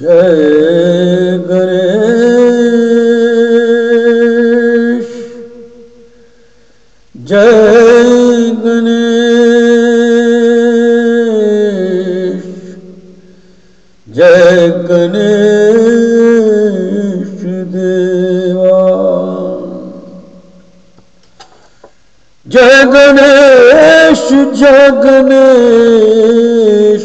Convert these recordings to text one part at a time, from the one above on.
जय गणेश जय गणेश जय गणेश देवा जय गणेश जय गणेश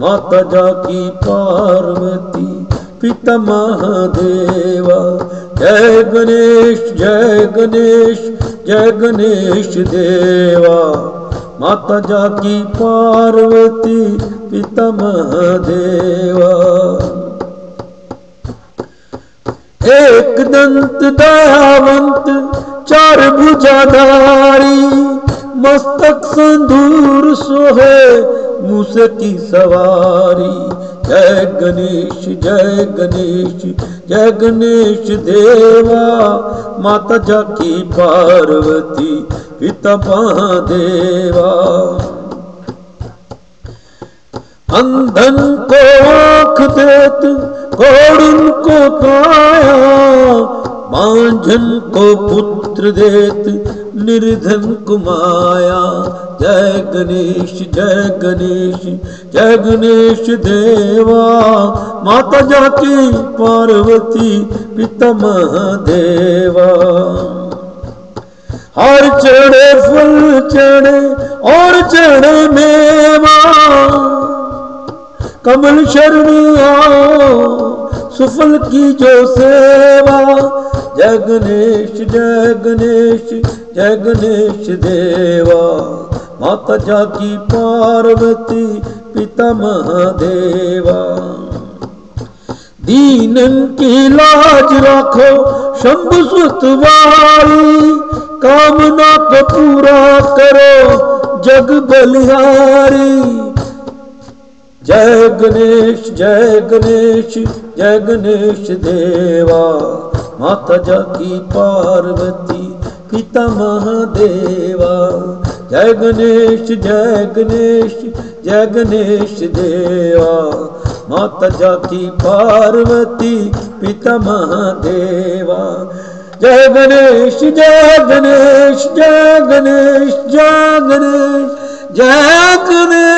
माता जाकी पार्वती, पिता महादेवा। जय गणेश जय गणेश जय गणेश देवा। माता जाकी पार्वती, पिता महादेवा। एक दंत दयावंत चार भुजाधारी, मस्तक संधूर सोहे मूस की सवारी। जय गणेश जय गणेश जय गणेश देवा। माता जाकी पार्वती, पिता महादेवा। अंधन को आँख देत घोड़न को काया। मांझन को पुत्र देत निर्धन कुमाया जय गणेश जय गणेश जय गणेश देवा। माता जाकी पार्वती, पिता महादेवा। हर चढ़े फल चढ़े और चढ़े मेवा। कमल शरण आओ सुफल की जो सेवा। जय गणेश जय गणेश जय गणेश देवा, माता जाकी पार्वती, पिता महादेवा। दीनन की लाज रखो, शंभु सुत वाली। कामना को पूरा करो, जग बलिहारी। जय गणेश जय गणेश जय गणेश देवा, माता जाकी पार्वती। पिता महादेवा। जय गणेश जय गणेश जय गणेश देवा। माता जाकी पार्वती पिता महादेवा। जय गणेश जय गणेश जय गणेश जय गणेश जय गणेश।